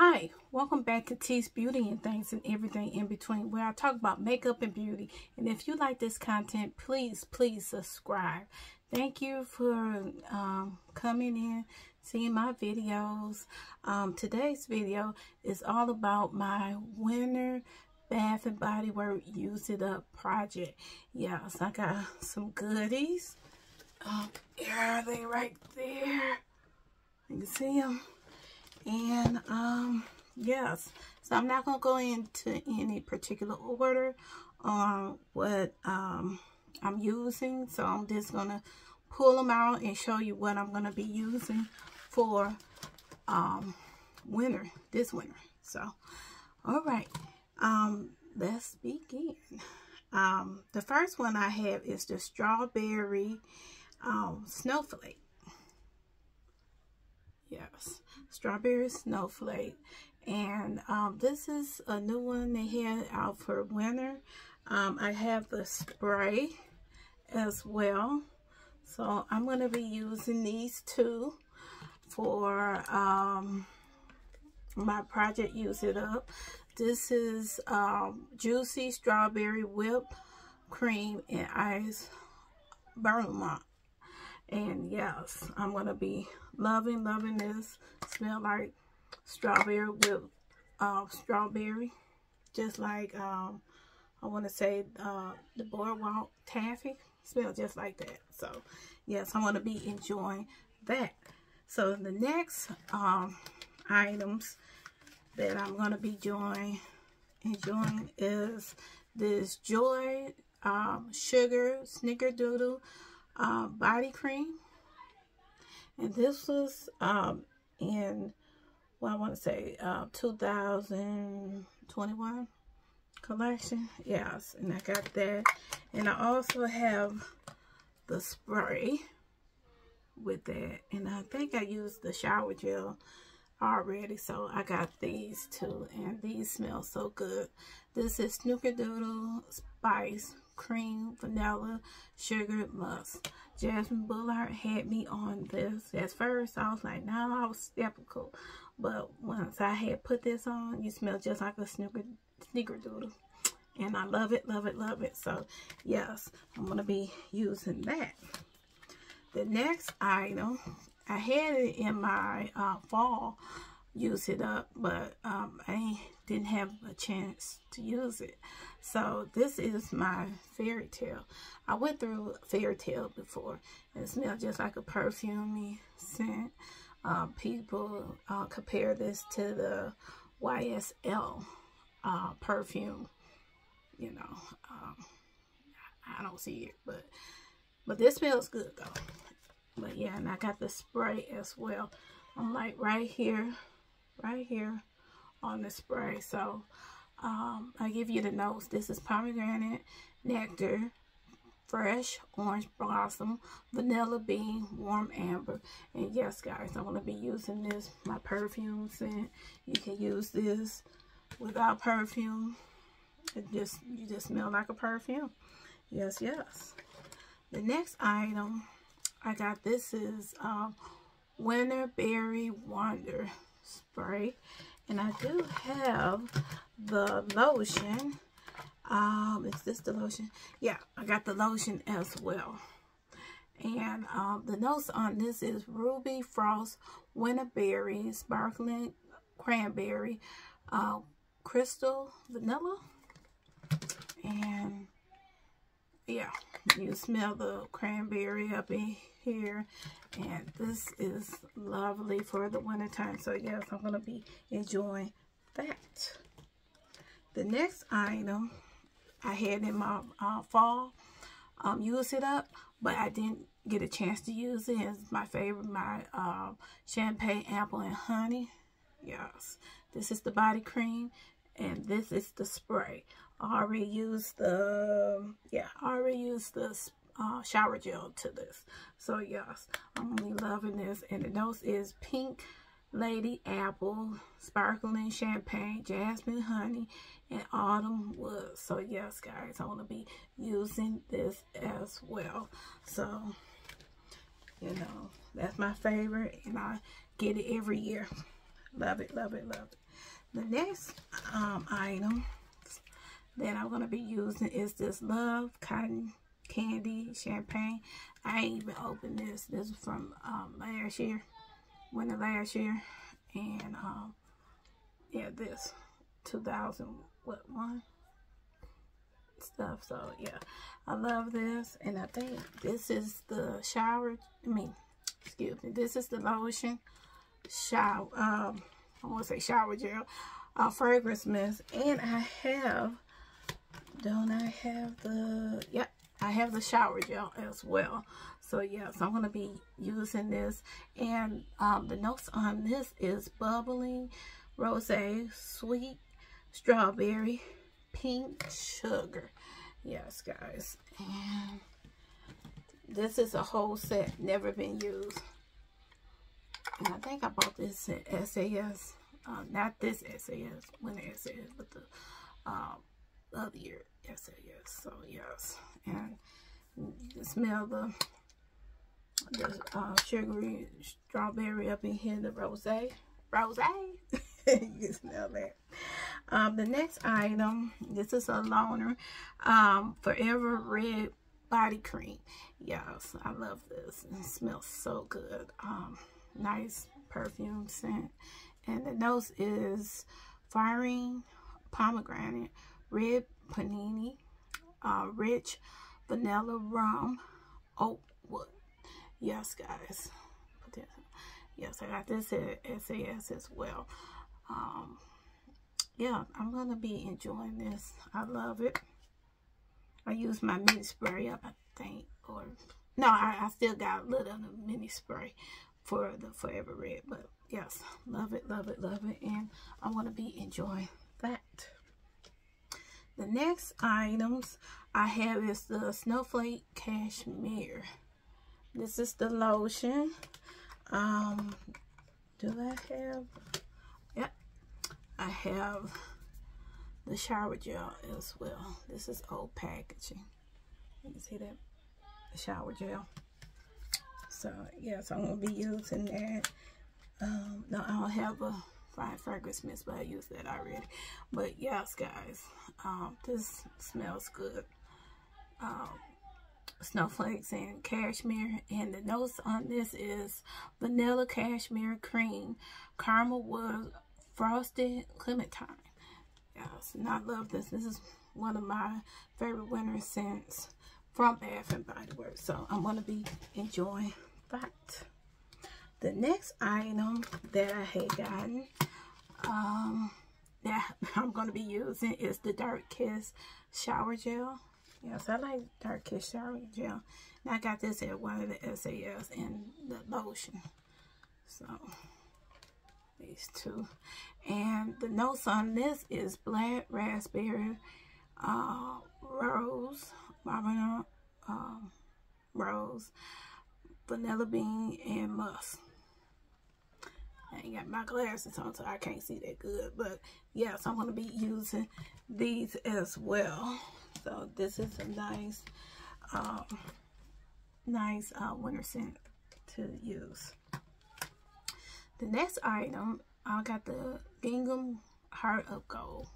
Hi, welcome back to Tee's Beauty and Things and Everything in Between, where I talk about makeup and beauty. And if you like this content, please, please subscribe. Thank you for um, coming in, seeing my videos. Um, today's video is all about my winter Bath and Body Work Use It Up project. Yes, I got some goodies. Um, are they right there. You can see them. And, um, yes. So I'm not going to go into any particular order on what um, I'm using. So I'm just going to pull them out and show you what I'm going to be using for um, winter, this winter. So, all right. Um, let's begin. Um, the first one I have is the strawberry um, snowflake. Yes, strawberry snowflake. And um, this is a new one they had out for winter. Um, I have the spray as well. So I'm going to be using these two for um, my project Use It Up. This is um, Juicy Strawberry Whipped Cream and Ice Bergamot. And yes, I'm going to be loving, loving this. Smell like strawberry with uh, strawberry. Just like, um, I want to say uh, the Boardwalk Taffy. Smell just like that. So, yes, I'm going to be enjoying that. So, the next um, items that I'm going to be enjoying, enjoying is this Joy um, Sugar Snickerdoodle uh, body cream. And this was um, in, what I want to say, uh, 2021 collection. Yes, and I got that. And I also have the spray with that. And I think I used the shower gel already. So I got these two. And these smell so good. This is Snickerdoodle Spice cream, vanilla, sugar, musk. Jasmine Bullard had me on this. At first, I was like, no, I was skeptical. But once I had put this on, you smell just like a snicker, snickerdoodle. And I love it, love it, love it. So, yes, I'm going to be using that. The next item, I had it in my uh, fall use it up, but um, I didn't have a chance to use it. So this is my fairy tale. I went through fairy tale before. It smells just like a perfume scent. Uh, people uh, compare this to the YSL uh, perfume. You know, um, I don't see it, but but this smells good though. But yeah, and I got the spray as well. I'm like right here right here on the spray. So um, I give you the notes. This is pomegranate, nectar, fresh orange blossom, vanilla bean, warm amber. And yes, guys, I'm going to be using this, my perfume scent. You can use this without perfume. It just, you just smell like a perfume. Yes, yes. The next item I got, this is um, Winter Berry Wonder spray. And I do have the lotion. Um, is this the lotion? Yeah, I got the lotion as well. And um, the notes on this is Ruby Frost Winterberry Sparkling Cranberry uh, Crystal Vanilla. And yeah, you smell the cranberry up in And this is lovely for the wintertime. So yes, I'm to be enjoying that. The next item I had in my uh, fall um, use it up, but I didn't get a chance to use it. It's my favorite, my uh, champagne apple and honey. Yes, this is the body cream, and this is the spray. I already used the, yeah, I already used the uh, shower gel to this. So yes, I'm really loving this. And the nose is pink lady apple, sparkling champagne, jasmine honey, and autumn wood. So yes, guys, I want to be using this as well. So, you know, that's my favorite. And I get it every year. Love it, love it, love it. The next um, item that I'm going to be using is this Love Cotton Candy Champagne. I ain't even opened this. This is from um, last year. Winter last year. And, um, yeah, this. 2000, what, one? Stuff. So, yeah. I love this. And I think this is the shower. I mean, excuse me. This is the lotion. Shower. Um, I want to say shower gel. Uh, fragrance mist. And I have don't I have the, yep, I have the shower gel as well. So yes, I'm going to be using this. And um, the notes on this is bubbling, rose, sweet, strawberry, pink sugar. Yes, guys. And this is a whole set, never been used. And I think I bought this at SAS. Uh, not this SAS, when SAS, but the um, other year. Yes. So yes, and you can smell the the uh, sugary strawberry up in here, the rose, rose. you can smell that. Um, the next item, this is a loner, um, Forever Red Body Cream. Yes, I love this. It smells so good. Um, nice perfume scent. And the nose is firing pomegranate, red panini, uh, rich vanilla rum, oak wood. Yes, guys. Yes, I got this at SAS as well. Um, yeah, I'm going to be enjoying this. I love it. I use my mini spray up, I think. Or, no, I, I still got a little mini spray for the Forever Red. But, yes, love it, love it, love it. And I'm going to be enjoying that. The next items I have is the Snowflake Cashmere. This is the lotion. Um, do I have? Yep. I have the shower gel as well. This is old packaging. You can see that? Shower gel. So, yes, I'm going to be using that. Um, no, I don't have a fine fragrance mist, but I used that already. But yes, guys, um, this smells good. Um, snowflakes and cashmere. And the notes on this is vanilla cashmere cream, caramel wood, frosted clementine. Yes, and I love this. This is one of my favorite winter scents from Bath and Body Works. So I'm going to be enjoying that. The next item that I had gotten um, that I'm going to be using is the Dark Kiss Shower Gel. Yes, I like Dark Kiss Shower Gel. And I got this at one of the SAS and the lotion. So, these two. And the notes on this is black raspberry, uh, rose, marble, um, rose, vanilla bean, and musk. I ain't got my glasses on, so I can't see that good. But, yeah, so I'm going to be using these as well. So, this is a nice, um, nice uh, winter scent to use. The next item, I got the Gingham Heart of Gold.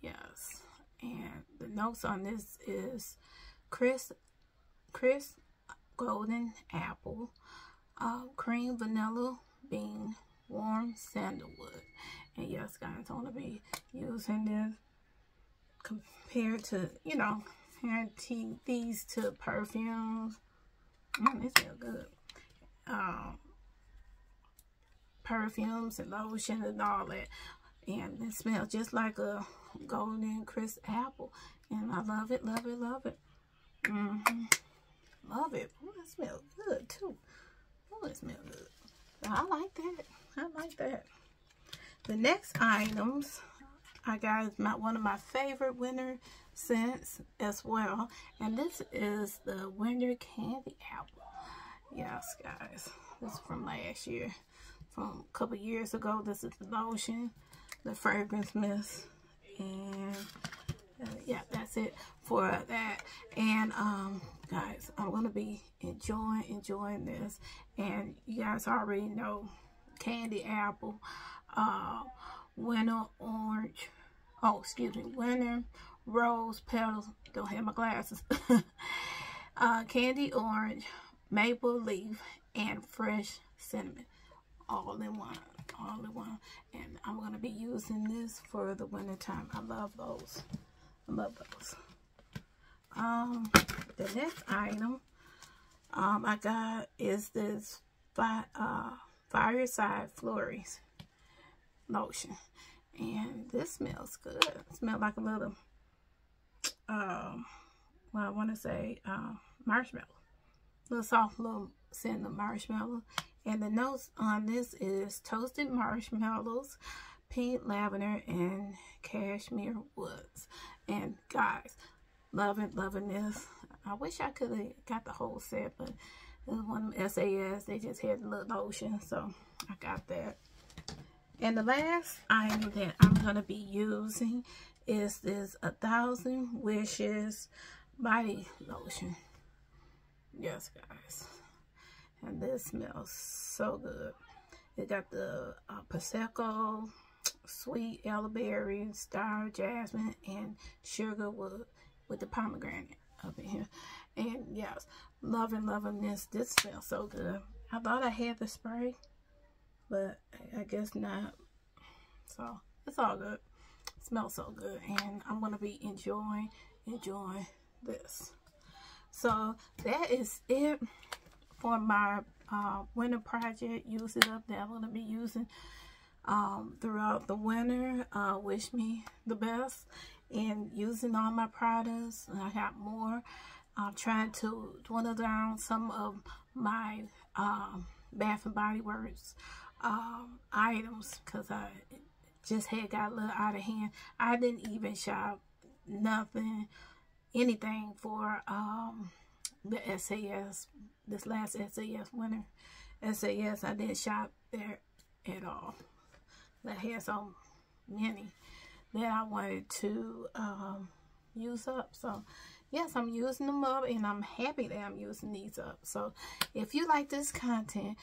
Yes. And the notes on this is crisp, crisp golden apple, uh, cream vanilla being warm sandalwood. And yes, guys, I'm going to be using this compared to, you know, comparing these to perfumes. Mm, they smell good. Um, perfumes and lotion and all that. And it smells just like a golden crisp apple. And I love it, love it, love it. Mm -hmm. Love it. Ooh, it smells good, too. Oh, it smells good. I like that. I like that. The next items I got is my one of my favorite winter scents as well. And this is the Winter Candy Apple. Yes, guys. This is from last year. From a couple years ago. This is the lotion, the fragrance mist, and uh, yeah, that's it for that. And um, gonna be enjoying enjoying this, and you guys already know candy apple. uh, winter orange. Oh, excuse me, winter rose petals. Don't have my glasses. uh, candy orange, maple leaf, and fresh cinnamon. All in one. All in one. And I'm going to be using this for the winter time. I love those. I love those. Um, the next item um, I got is this fi uh, Fireside Flurries lotion. And this smells good. It smells like a little, um, well, I want to say uh, marshmallow. Little soft little scent of marshmallow. And the notes on this is toasted marshmallows, pink lavender, and cashmere woods. And guys, loving, loving this. I wish I could have got the whole set, but it was one of them SAS. They just had the little lotion, so I got that. And the last item that I'm going to be using is this A Thousand Wishes Body Lotion. Yes, guys. And this smells so good. It got the uh, Prosecco, sweet elderberry, star jasmine, and sugar wood with the pomegranate up in here. And yes, loving, loving this. This smells so good. I thought I had the spray, but I guess not. So it's all good. It smells so good. And I'm going to be enjoying, enjoying this. So that is it for my uh, winter project. Use it up that I'm going to be using um, throughout the winter. Uh, wish me the best in using all my products. I got more. I'm trying to dwindle down some of my um, Bath and Body Works um, items because I just had got a little out of hand. I didn't even shop nothing, anything for um, the SAS, this last SAS winter. SAS, I didn't shop there at all. That had so many that I wanted to um, use up. So, yes, I'm using them up and I'm happy that I'm using these up. So, if you like this content,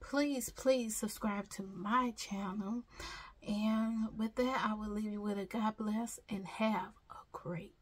please, please subscribe to my channel. And with that, I will leave you with a God bless and have a great